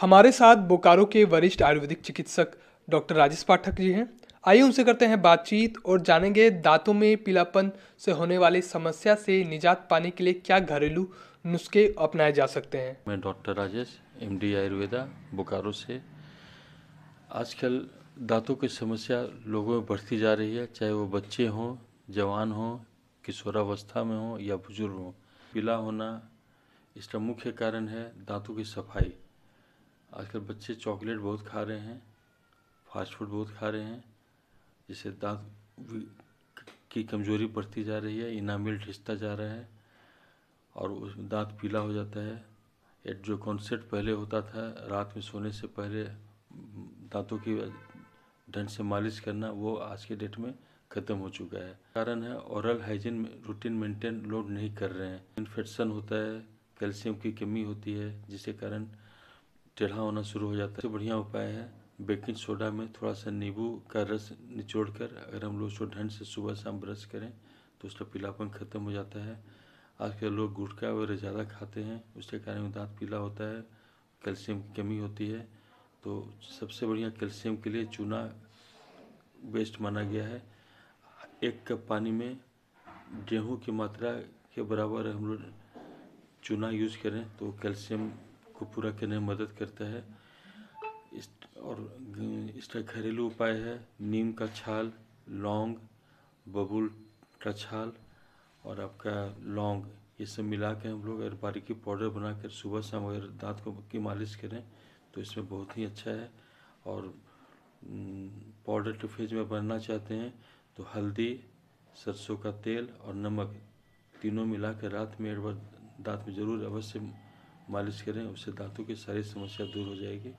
हमारे साथ बोकारो के वरिष्ठ आयुर्वेदिक चिकित्सक डॉक्टर राजेश पाठक जी हैं। आइए उनसे करते हैं बातचीत और जानेंगे दांतों में पीलापन से होने वाली समस्या से निजात पाने के लिए क्या घरेलू नुस्खे अपनाए जा सकते हैं। मैं डॉक्टर राजेश एमडी आयुर्वेदा, बोकारो से। आजकल दांतों की समस्या लोगों में बढ़ती जा रही है, चाहे वो बच्चे हों, जवान हों, किशोरावस्था में हों या बुज़ुर्ग हों। पीला होना इसका मुख्य कारण है दांतों की सफ़ाई। आजकल बच्चे चॉकलेट बहुत खा रहे हैं, फास्ट फ़ूड बहुत खा रहे हैं, जिससे दांत की कमज़ोरी बढ़ती जा रही है, इनामिल घिसता जा रहा है और उस दांत पीला हो जाता है। एक जो कॉन्सेप्ट पहले होता था, रात में सोने से पहले दांतों की ढंग से मालिश करना, वो आज के डेट में ख़त्म हो चुका है। कारण है ओरल हाइजीन रूटीन मेंटेन लोग नहीं कर रहे हैं। इन्फेक्शन होता है कैल्शियम की कमी होती है, जिसके कारण टेढ़ा होना शुरू हो जाता है। बढ़िया उपाय है बेकिंग सोडा में थोड़ा सा नींबू का रस निचोड़ कर अगर हम लोग उसको ढंग से सुबह शाम ब्रश करें तो उसका पीलापन ख़त्म हो जाता है। आजकल लोग गुटखा वगैरह ज़्यादा खाते हैं, उसके कारण दांत पीला होता है, कैल्शियम की कमी होती है। तो सबसे बढ़िया कैल्शियम के लिए चूना बेस्ट माना गया है। एक कप पानी में गेहूँ की मात्रा के बराबर हम लोग चूना यूज़ करें तो कैल्शियम को पूरा करने में मदद करता है। इस और इसका घरेलू उपाय है, नीम का छाल, लौंग, बबूल का छाल और आपका लौंग, ये सब मिला के हम लोग अगर बारीकी पाउडर बनाकर सुबह शाम अगर दांत को, की मालिश करें तो इसमें बहुत ही अच्छा है। और पाउडर के फ़ेज़ में बनना चाहते हैं तो हल्दी, सरसों का तेल और नमक, तीनों मिलाकर रात में एक बार दांत में ज़रूर अवश्य मालिश करें उससे दांतों की सारी समस्या दूर हो जाएगी।